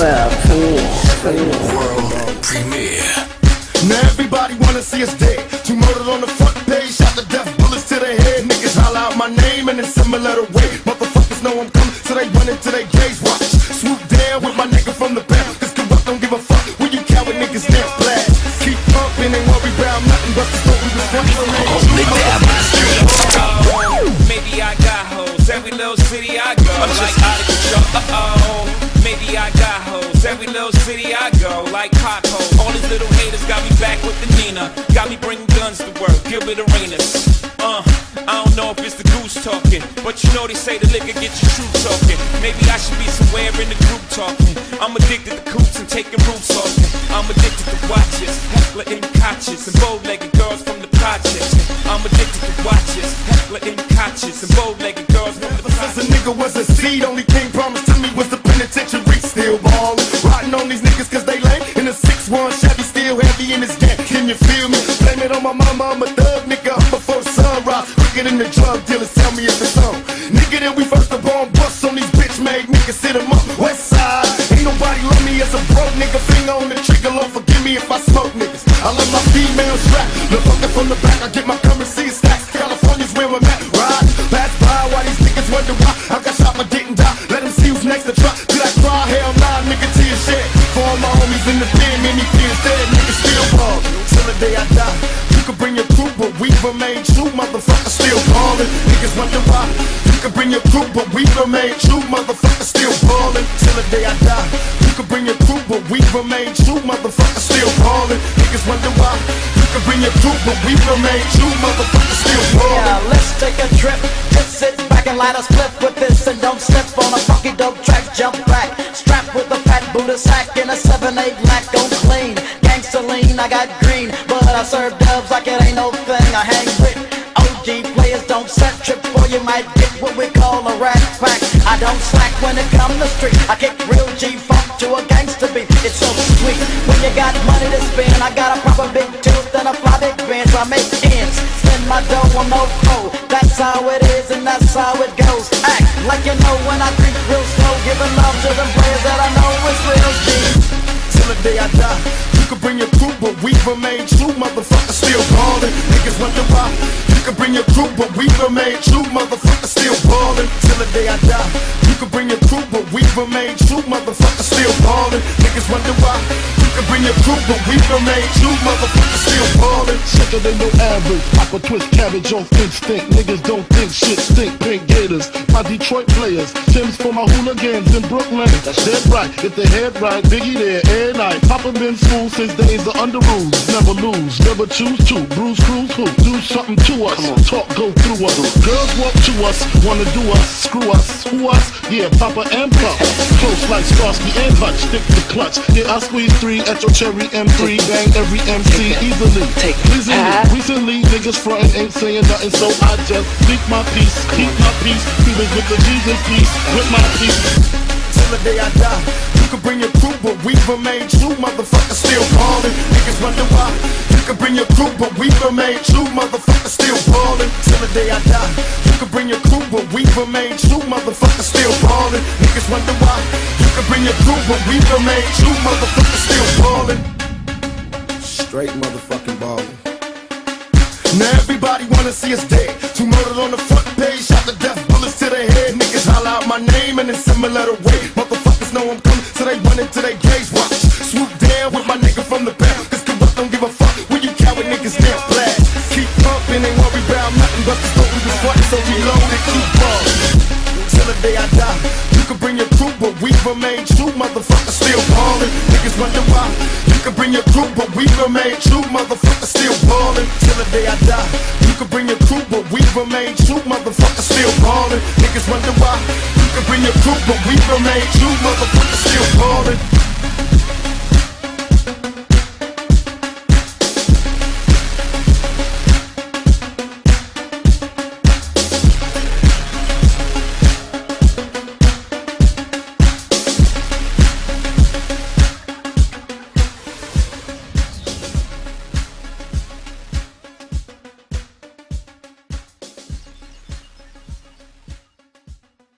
Well, cool. World premiere. Now everybody wanna see us dead. Two murdered on the front page, shot the death bullets to the head. Niggas holler out my name in a similar way. Motherfuckers know I'm coming, so they run into their Every little city I go, I'm like out of control. Uh-oh. Maybe I got hoes. Every little city I go, like potholes. All these little haters got me back with the Nina. Got me bringing guns to work. Gilbert Arenas. Uh, I don't know if it's the goose talking, but you know they say the liquor get you true talking. Maybe I should be somewhere in the group talking. I'm addicted to coops and taking roofs off. I'm addicted to watches, heckler and couches, and bow-legged girls from the projects. I'm addicted to watches, heckler and couches, and bow-legged A 6-1 Chevy, still heavy in this gang. Can you feel me? Blame it on my mama, I'm a thug nigga. I'm before sunrise. Wicked in the drug dealers, tell me if it's on. Nigga, then we first the born bust on these bitch made niggas. Sit 'em up, west side. Ain't nobody love me as a broke nigga. Finger on the trigger, Lord forgive me if I smoke niggas. I love my female strap. The fucker from the back, I get my in the pen, many fears dead, niggas still ball. Till the day I die. You can bring your crew, but we remain true, motherfucker, still ballin'. Niggas wonder why. You can bring your crew, but we remain true, motherfucker, still ballin'. Till the day I die. You can bring your crew, but we remain true, motherfucker, still ballin'. Niggas wonder why. You can bring your crew, but we remain true, motherfucker, still ballin'. Yeah, let's take a trip. Just sit back and light a split with this and don't slip on a funky dope track. Jump strapped with a fat Buddha sack and a 7-8 lack on clean. Gangsta lean, I got green, but I serve dubs like it ain't no thing. I hang with OG players, don't set trip or you might get what we call a rat pack. I don't slack when it come to street. I kick real G funk to a gangsta beat. It's so sweet when you got money to spend. I got a proper big tooth and a fly big bench. I make spend my dough no foe. That's how it is and that's how it goes. Act like you know when I creep real slow, giving love to them players that I know is real G. till the day I die. You can bring your crew, but we remain true, motherfucker, still ballin'. Niggas wonder why. You can bring your crew, but we remain true, motherfucker, still ballin'. Till the day I die. You can bring your crew, but we remain true, motherfucker, still ballin'. Niggas wonder why. You can bring your crew, but we remain true, motherfuckers still ballin'. Sicker than no average. Aqua twist cabbage off instinct. Niggas don't think shit stink. Pink Gators, my Detroit players. Tim's for my hooligans in Brooklyn. That's dead right. Get the head right. Biggie there every night. Papa been school since days of under rules. Never lose, never choose to. Bruise, cruise, who? Do something to us. Talk, go through us. Girls walk to us, wanna do us. Screw us, who us? Yeah, Papa and Puff. Close like Starsky and Hutch. Stick the clutch. Yeah, I squeeze three at your cherry M3. Bang every MC easily. Take Recently, that. recently, niggas frontin' ain't saying nothing, so I just speak my peace, keep my peace, feelings with the Jesus peace, with my peace. till the day I die. You can bring your crew, but we remain true, motherfuckers still ballin'. Niggas wonder why. You can bring your crew, but we remain true, motherfucker, still ballin'. Till the day I die. You can bring your crew, but we remain true, motherfuckers still ballin'. Niggas wonder why. Bring your crew, but we remain true, Motherfuckers still ballin'. Straight motherfucking ballin'. Now everybody wanna see us dead. Two murdered on the front page, shot the death bullets to the head. Niggas holler out my name in a similar way. Motherfuckers know I'm coming, so they run into their graves. Watch, swoop down with my nigga from the back. Cause Kurupt don't give a fuck when you coward niggas dance blast. Keep pumping, ain't worry about nothing but the story was funny, so reload and keep ballin'. Till the day I die, you can bring your crew, but we remain true, motherfucker, still ballin'. Niggas wonder why. You can bring your crew, but we remain true, motherfucker, still ballin'. Till the day I die, you can bring your crew, but we remain true, motherfucker, still ballin'. Niggas wonder why. You can bring your crew, but we remain true, motherfucker, still ballin'.